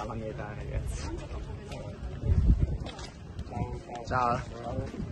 alla mia età ragazzi. Ciao. Ciao.